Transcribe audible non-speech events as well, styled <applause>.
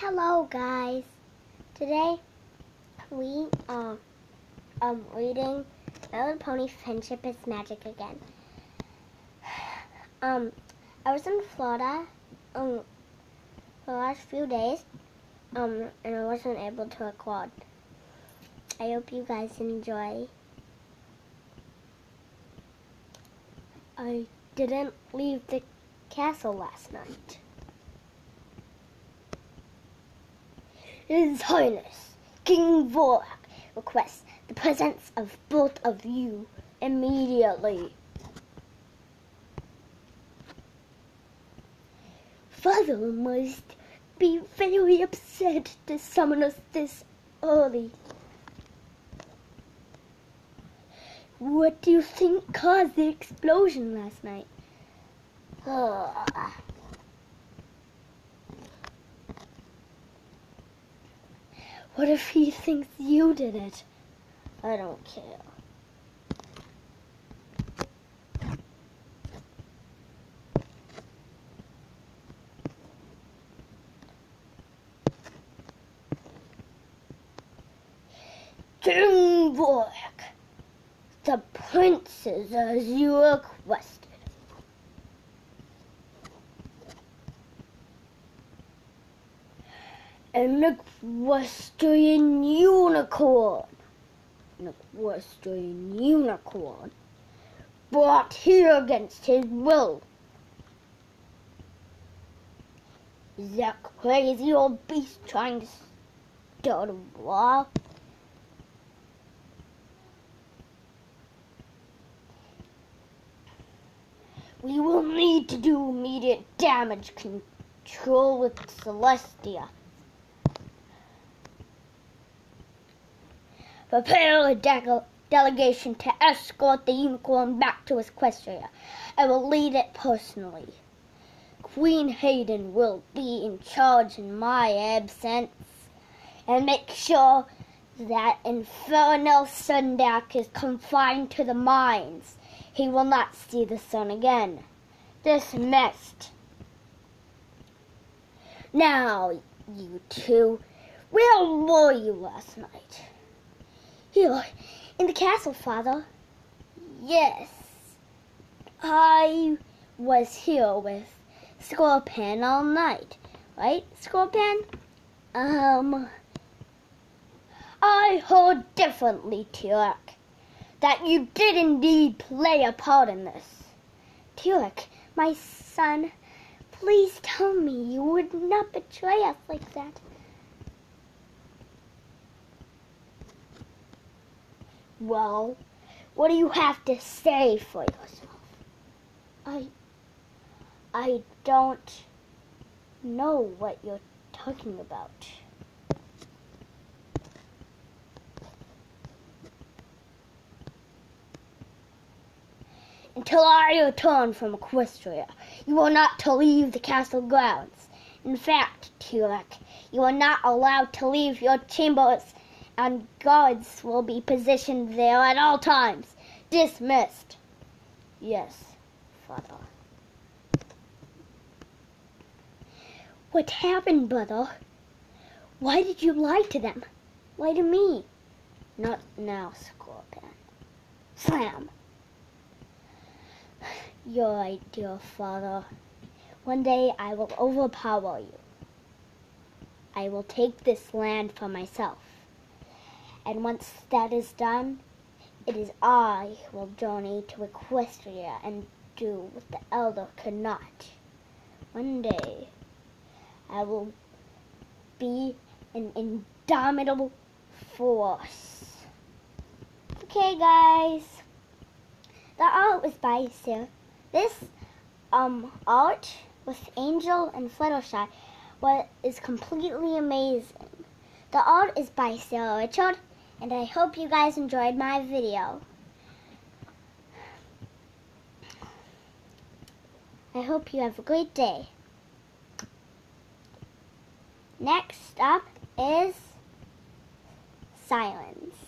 Hello guys. Today we are um reading My Little Pony Friendship is Magic again. <sighs> Um I was in Florida um the last few days. Um and I wasn't able to record. I hope you guys enjoy. I didn't leave the castle last night. His Highness King Vorak requests the presence of both of you immediately. Father must be very upset to summon us this early. What do you think caused the explosion last night? Ugh. What if he thinks you did it? I don't care. Vorak, the princes as you requested. Equestrian unicorn. An equestrian unicorn. Brought here against his will. Is that crazy old beast trying to start a war? We will need to do immediate damage control with Celestia. Prepare a de- delegation to escort the unicorn back to Equestria. I will lead it personally. Queen Hayden will be in charge in my absence and make sure that Infernal Sundak is confined to the mines. He will not see the sun again. Dismissed. Now, you two, where were you last night? Here, in the castle, father. Yes. I was here with Scorpan all night. Right, Scorpan? Um, I heard differently, Tirek. That you did indeed play a part in this. Tirek, my son, please tell me you would not betray us like that. Well, what do you have to say for yourself? I I don't know what you're talking about. Until I return from Equestria, you are not to leave the castle grounds. In fact, Tirek, you are not allowed to leave your chambers and guards will be positioned there at all times. Dismissed. Yes, father. What happened, brother? Why did you lie to them? Lie to me? Not now, Scorpan. Slam. You're right, dear father. One day I will overpower you. I will take this land for myself. And once that is done, it is I who will journey to Equestria and do what the elder could not. One day, I will be an indomitable force. Okay, guys. The art was by Sarah. This um art with Angel and Fluttershy is completely amazing. The art is by Sarah Richard and I hope you guys enjoyed my video. I hope you have a great day. Next up is silence.